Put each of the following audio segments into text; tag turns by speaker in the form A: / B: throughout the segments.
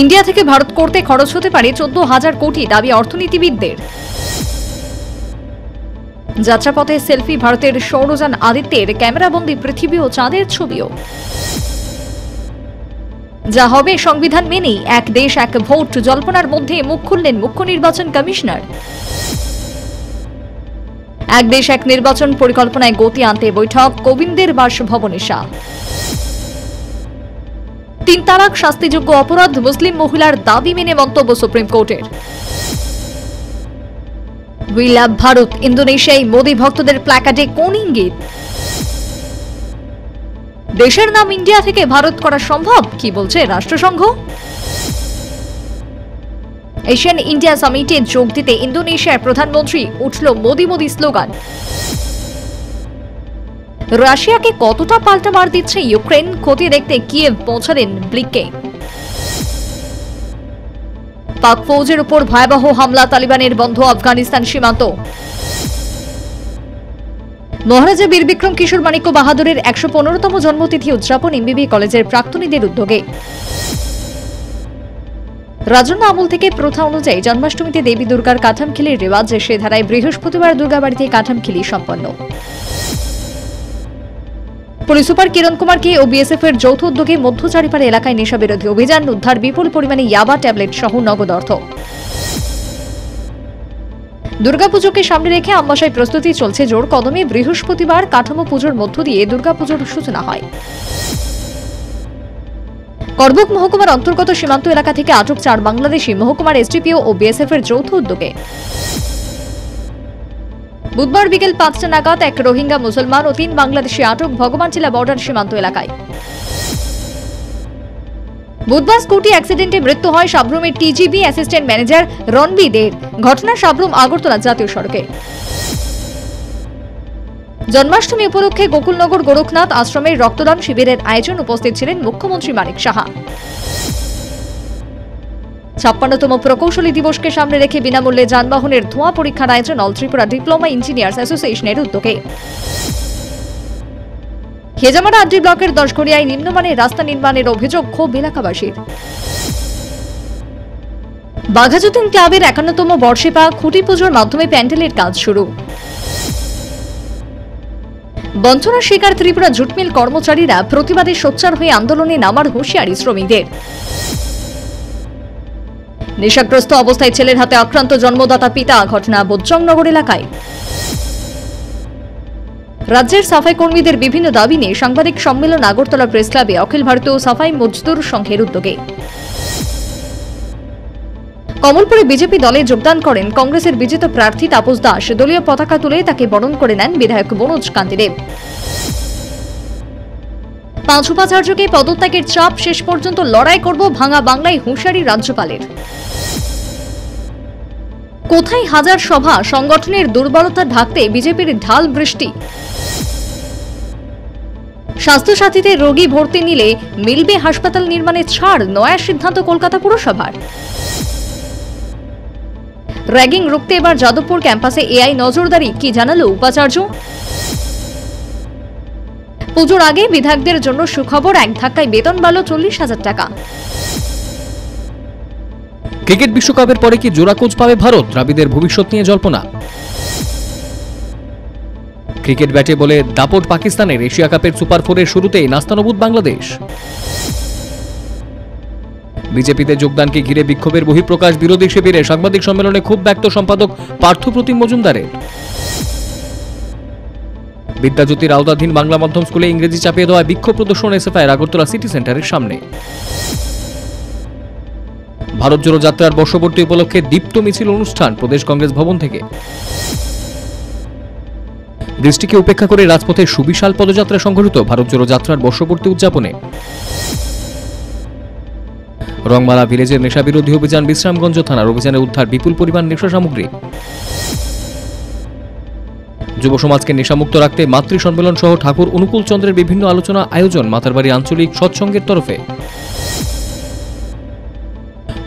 A: India থেকে ভারত করতে খরচ হতে পারে চোদ্দ হাজার কোটি দাবি অর্থনীতিবিদদের। যাত্রাপথে সেলফি ভারতের সৌরযান আদিত্যের ক্যামেরাবন্দি পৃথিবী ও চাঁদের ছবিও। যা হবে সংবিধান মেনেই এক দেশ, এক ভোট, জল্পনার মধ্যে মুখ খুললেন মুখ্য নির্বাচন কমিশনার। এক দেশ, এক নির্বাচন পরিকল্পনায় গতি আনতে বৈঠক, কোবিন্দের বাসভবনে শাহ তিন তালাক শাস্তিযোগ্য অপরাধ মুসলিম মহিলার দাবি মেনে মন্তব্য সুপ্রিম কোর্টের। উই ভারত, ইন্দোনেশিয়ায় মোদী ভক্তদের প্ল্যাকার্ডে কোন ইঙ্গিত? দেশের নাম ইন্ডিয়া থেকে ভারত করা সম্ভব? কি বলছে রাষ্ট্রসংঘ? এশিয়ান ইন্ডিয়া সামিটে যোগ দিতে ইন্দোনেশিয়ার প্রধানমন্ত্রী উঠল মোদি মোদি স্লোগান। রাশিয়াকে কতটা পাল্টা মার দিচ্ছে ইউক্রেন, ক্ষতি দেখতে কিয়েভ পৌঁছালেন ব্লিকে পাক ফৌজের উপর ভয়াবহ হামলা, তালিবানের বন্ধ আফগানিস্তান সীমান্ত। মহারাজা বীর বিক্রম কিশোর মাণিক্য বাহাদুরের একশো পনেরোতম জন্মতিথি উদযাপন এমবিবি কলেজের প্রাক্তনীদের উদ্যোগে। রাজন্য আমল থেকে প্রথা অনুযায়ী জন্মাষ্টমীতে দেবী দুর্গার কাঠামখিলির রেওয়াজ সে ধারায় বৃহস্পতিবার দুর্গাবাড়িতে কাঠামখিলি সম্পন্ন। পুলিশ সুপার কিরণ কুমারকে ও বিএসএফ এর যৌথ উদ্যোগে মধ্যচারিপাড়া এলাকায় নেশা বিরোধী অভিযান উদ্ধার বিপুল পরিমাণে ইয়াবা ট্যাবলেট সহ নগদ অর্থ। দুর্গাপুজোকে সামনে রেখে আমবাসায় প্রস্তুতি চলছে জোর কদমে। বৃহস্পতিবার কাঠামো পুজোর মধ্য দিয়ে দুর্গাপুজোর সূচনা হয়। করবুক মহকুমার অন্তর্গত সীমান্ত এলাকা থেকে আটক চার বাংলাদেশি। মহকুমার এসডিপিও ও বিএসএফ এর যৌথ উদ্যোগে। বুধবার বিকেল পাঁচটা নাগাদ এক রোহিঙ্গা মুসলমান ও তিন বাংলাদেশি আটক ভগবান ভগবানচিলা বর্ডার সীমান্ত এলাকায়। বুধবার স্কুটি অ্যাক্সিডেন্টে মৃত্যু হয় সাবরুমের টিজিবি অ্যাসিস্ট্যান্ট ম্যানেজার রনবি দের ঘটনা সাবরুম আগরতলা জাতীয় সড়কে। জন্মাষ্টমী উপলক্ষে গোকুলনগর গোরখনাথ আশ্রমের রক্তদান শিবিরের আয়োজন উপস্থিত ছিলেন মুখ্যমন্ত্রী মানিক সাহা। ছাপ্পান্নতম প্রকৌশলী দিবসকে সামনে রেখে বিনামূল্যে যানবাহনের ধোঁয়া পরীক্ষার আয়োজন অল ত্রিপুরা ডিপ্লোমা ইঞ্জিনিয়ার্স অ্যাসোসিয়েশনের উদ্যোগে। হেজামারা আড্ডি ব্লকের দশঘরিয়ায় নিম্নমানের রাস্তা নির্মাণের অভিযোগ ক্ষোভ এলাকাবাসীর। বাঘাযতীন ক্লাবের একান্নতম বর্ষে পা খুঁটি পুজোর মাধ্যমে প্যান্ডেলের কাজ শুরু। বঞ্চনার শিকার ত্রিপুরা জুটমিল কর্মচারীরা প্রতিবাদে সোচ্চার হয়ে আন্দোলনে নামার হুঁশিয়ারি শ্রমিকদের। নেশাগ্রস্ত অবস্থায় ছেলের হাতে আক্রান্ত জন্মদাতা পিতা, ঘটনা বোজ্জংনগর এলাকায়। রাজ্যের সাফাই কর্মীদের বিভিন্ন দাবি নিয়ে সাংবাদিক সম্মেলন আগরতলা প্রেস ক্লাবে অখিল ভারতীয় সাফাই মজদুর সংঘের উদ্যোগে। কমলপুরে বিজেপি দলে যোগদান করেন কংগ্রেসের বিজিত প্রার্থী তাপস দাস। দলীয় পতাকা তুলে তাকে বরণ করে নেন বিধায়ক মনোজ কান্তিদেব। পাঁচ উপাচার্যকে পদত্যাগের চাপ, শেষ পর্যন্ত লড়াই করব ভাঙা বাংলায় হুঁশিয়ারি রাজ্যপালের। কোথায় হাজার সভা সংগঠনের দুর্বলতা ঢাকতে বিজেপির ঢাল বৃষ্টি? স্বাস্থ্যসাথীতে রোগী ভর্তি নিলে মিলবে হাসপাতাল নির্মাণে ছাড়, নয়া সিদ্ধান্ত কলকাতা পুরসভার। র্যাগিং রুখতে এবার যাদবপুর ক্যাম্পাসে এআই নজরদারি, কি জানালো উপাচার্য? পুজোর আগে বিধায়কদের জন্য সুখবর, এক ধাক্কায় বেতন বাড়ল চল্লিশ হাজার টাকা।
B: ক্রিকেট বিশ্বকাপের পরে কি জোড়া কোচ পাবে ভারত? দ্রাবিদের ভবিষ্যৎ নিয়ে জল্পনা। ক্রিকেট ব্যাটে বলে দাপট পাকিস্তানের এশিয়া কাপের সুপার ফোরের শুরুতেই নাস্তানবুদ বাংলাদেশ। বিজেপিতে যোগদানকে ঘিরে বিক্ষোভের বহিঃপ্রকাশ বিরোধী শিবিরে সাংবাদিক সম্মেলনে খুব ব্যক্ত সম্পাদক পার্থপ্রতিম মজুমদারের। বিদ্যাজ্যোতির আওতাধীন বাংলা মাধ্যম স্কুলে ইংরেজি চাপিয়ে দেওয়া বিক্ষোভ প্রদর্শন এসএফআই আগরতলা সিটি সেন্টারের সামনে। ভারত জোড়ো যাত্রার বর্ষবর্তী উপলক্ষে দীপ্ত মিছিল অনুষ্ঠান প্রদেশ কংগ্রেস ভবন থেকে। বৃষ্টিকে উপেক্ষা করে রাজপথে সুবিশাল পদযাত্রা সংঘটিত ভারত জোড়ো যাত্রার বর্ষবর্তী উদযাপনে। রংমালা ভিলেজের নেশা বিরোধী অভিযান বিশ্রামগঞ্জ থানার অভিযানে উদ্ধার বিপুল পরিমাণ নেশা সামগ্রী। যুব সমাজকে নেশামুক্ত রাখতে মাতৃ সম্মেলন সহ ঠাকুর অনুকূল চন্দ্রের বিভিন্ন আলোচনা আয়োজন মাতারবাড়ি আঞ্চলিক সৎসঙ্গের তরফে।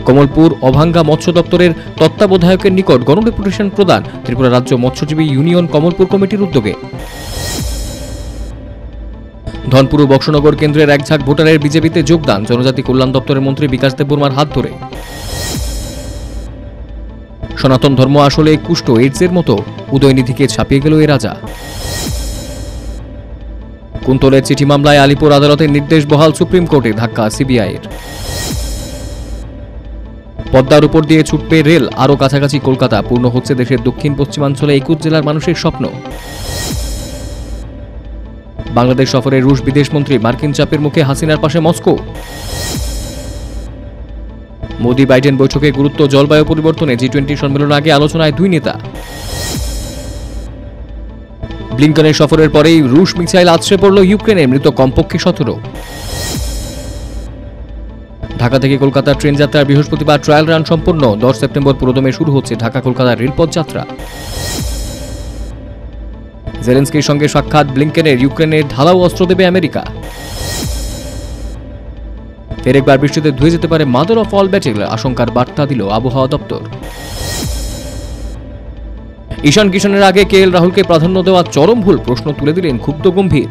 B: কমলপুর অভাঙ্গা মৎস্য দপ্তরের তত্ত্বাবধায়কের নিকট গণডেপুটেশন প্রদান ত্রিপুরা রাজ্য মৎস্যজীবী ইউনিয়ন কমলপুর কমিটির উদ্যোগে। ধনপুর ও বক্সনগর কেন্দ্রের এক ঝাঁক ভোটারের বিজেপিতে যোগদান, জনজাতি কল্যাণ দপ্তরের মন্ত্রী বিকাশ দেববর্মার হাত ধরে। সনাতন ধর্ম আসলে কুষ্ঠ এইডসের মতো, উদয়নিধিকে ছাপিয়ে গেল এ রাজা। কুন্তলের চিঠি মামলায় আলিপুর আদালতের নির্দেশ বহাল সুপ্রিম কোর্টে ধাক্কা সিবিআইয়ের। পদ্মার উপর দিয়ে ছুটবে রেল। আরও কাছাকাছি কলকাতা। পূর্ণ হচ্ছে দেশের দক্ষিণ পশ্চিমাঞ্চলে একুশ জেলার মানুষের স্বপ্ন। বাংলাদেশ সফরে রুশ বিদেশমন্ত্রী মার্কিন চাপের মুখে হাসিনার পাশে মস্কো। মোদি বাইডেন বৈঠকে গুরুত্ব জলবায়ু পরিবর্তনে জি টোয়েন্টি সম্মেলন আগে আলোচনায় দুই নেতা। ব্লিংকনের সফরের পরেই রুশ মিসাইল আছড়ে পড়ল ইউক্রেনের মৃত কমপক্ষে সতেরো। ঢাকা থেকে কলকাতার ট্রেন যাত্রার বৃহস্পতিবার ট্রায়াল রান সম্পন্ন। দশ সেপ্টেম্বর পুরোদমে শুরু হচ্ছে ঢাকা কলকাতা রেলপথ যাত্রা। জেলেন্সকির সঙ্গে সাক্ষাৎ ব্লিংকেনের ইউক্রেনের ঢালাও অস্ত্র দেবে আমেরিকা। ফের একবার বৃষ্টিতে ধুয়ে যেতে পারে মাদার অফ অল ব্যাটেল, আশঙ্কার বার্তা দিল আবহাওয়া দপ্তর। ঈশান কিশনের আগে কে এল রাহুলকে প্রাধান্য দেওয়া চরম ভুল, প্রশ্ন তুলে দিলেন ক্ষুব্ধ গম্ভীর।